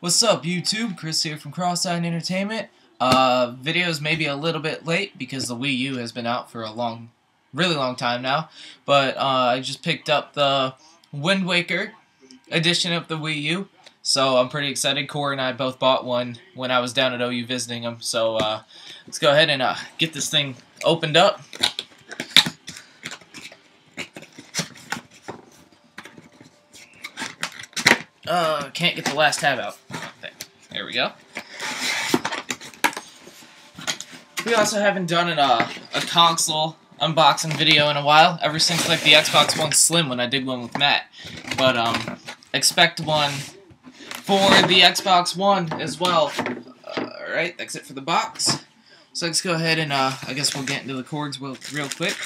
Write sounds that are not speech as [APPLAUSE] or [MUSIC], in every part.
What's up YouTube? Kris here from Crossine Entertainment. Uh, videos may be a little bit late because the Wii U has been out for a long, really long time now. But uh, I just picked up the Wind Waker edition of the Wii U. So I'm pretty excited. Cory and I both bought one when I was down at OU visiting him. So uh, let's go ahead and uh, get this thing opened up. Uh, can't get the last tab out. There we go. We also haven't done an, uh, a console unboxing video in a while, ever since like the Xbox One Slim when I did one with Matt. But um, expect one for the Xbox One as well. Alright, that's it for the box. So let's go ahead and uh, I guess we'll get into the cords real, real quick.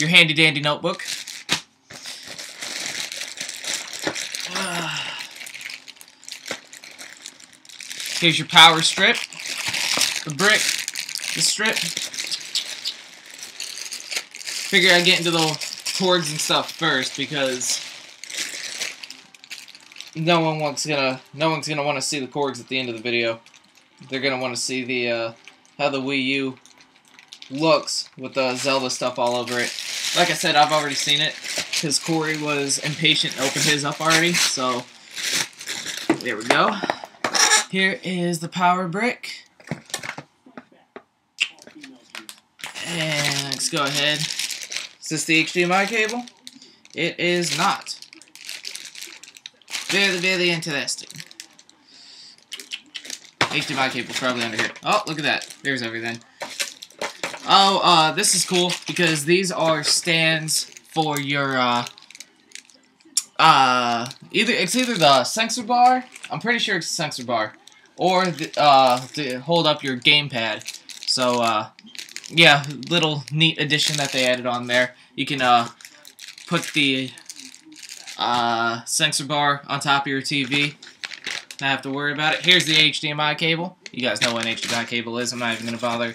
Your handy dandy notebook. Here's your power strip, the brick, the strip. Figure I'd get into the cords and stuff first because no one wants gonna no one's gonna want to see the cords at the end of the video. They're gonna want to see the uh, how the Wii U looks with the Zelda stuff all over it. Like I said, I've already seen it because Cory was impatient to open his up already. So there we go. Here is the power brick. And let's go ahead. Is this the HDMI cable? It is not. Very, very interesting. HDMI cable probably under here. Oh, look at that. There's everything. Oh, uh, this is cool because these are stands for your, uh, uh, either, it's either the sensor bar, I'm pretty sure it's a sensor bar, or the, uh, to hold up your gamepad. So, uh, yeah, little neat addition that they added on there. You can, uh, put the, uh, sensor bar on top of your TV. Not have to worry about it. Here's the HDMI cable. You guys know what an HDMI cable is. I'm not even going to bother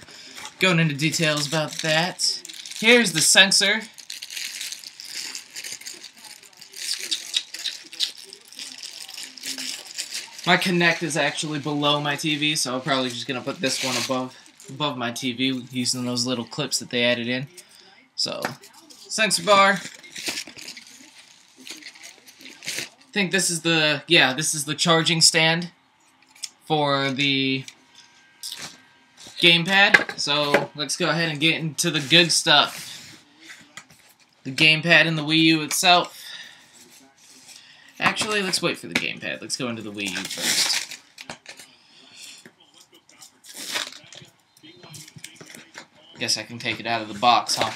going into details about that. Here's the sensor. My Kinect is actually below my TV, so I'm probably just to put this one above above my TV using those little clips that they added in. So, sensor bar. I think this is the, yeah, this is the charging stand for the gamepad. So, let's go ahead and get into the good stuff. The gamepad and the Wii U itself. Actually, let's wait for the gamepad. Let's go into the Wii U first. Guess I can take it out of the box, huh?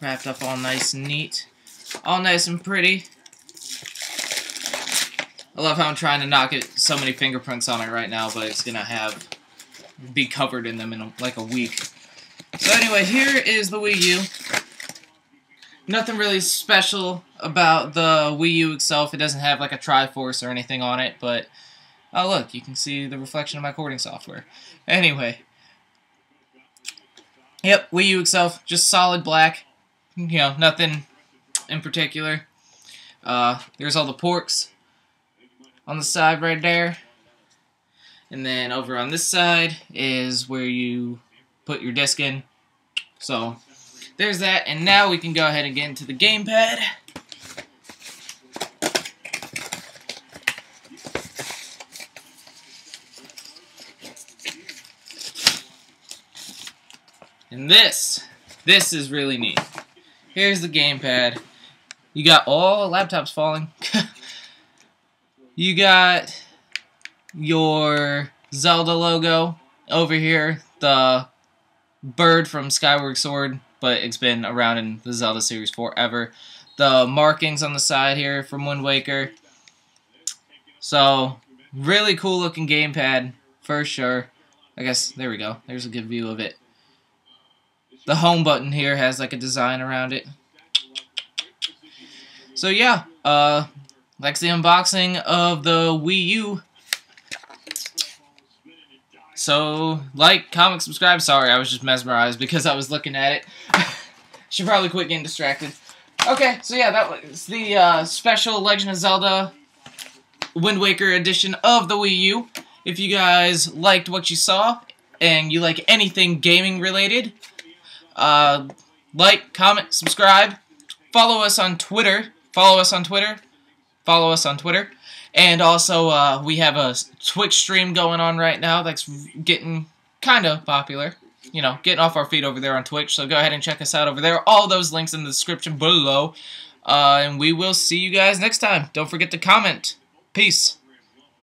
Wrapped up all nice and neat. All nice and pretty. I love how I'm trying to knock it so many fingerprints on it right now, but it's gonna have be covered in them in a, like a week. So anyway, here is the Wii U. Nothing really special about the Wii U itself. It doesn't have like a Triforce or anything on it, but oh look, you can see the reflection of my cording software. Anyway, yep, Wii U itself, just solid black. You know, nothing in particular. Uh, there's all the ports on the side right there. And then over on this side is where you put your disc in. So, there's that. And now we can go ahead and get into the gamepad. And this, this is really neat. Here's the gamepad. You got all laptops falling. [LAUGHS] you got your Zelda logo over here, the bird from Skyward Sword, but it's been around in the Zelda series forever. The markings on the side here from Wind Waker. So, really cool looking gamepad, for sure. I guess, there we go. There's a good view of it. The home button here has like a design around it. So yeah, uh, that's the unboxing of the Wii U. So, like, comment, subscribe. Sorry, I was just mesmerized because I was looking at it. [LAUGHS] Should probably quit getting distracted. Okay, so yeah, that was the uh, special Legend of Zelda Wind Waker edition of the Wii U. If you guys liked what you saw, and you like anything gaming related, uh, like, comment, subscribe, follow us on Twitter, follow us on Twitter, follow us on Twitter, and also uh, we have a Twitch stream going on right now that's getting kind of popular. You know, getting off our feet over there on Twitch, so go ahead and check us out over there. All those links in the description below. Uh, and we will see you guys next time. Don't forget to comment. Peace.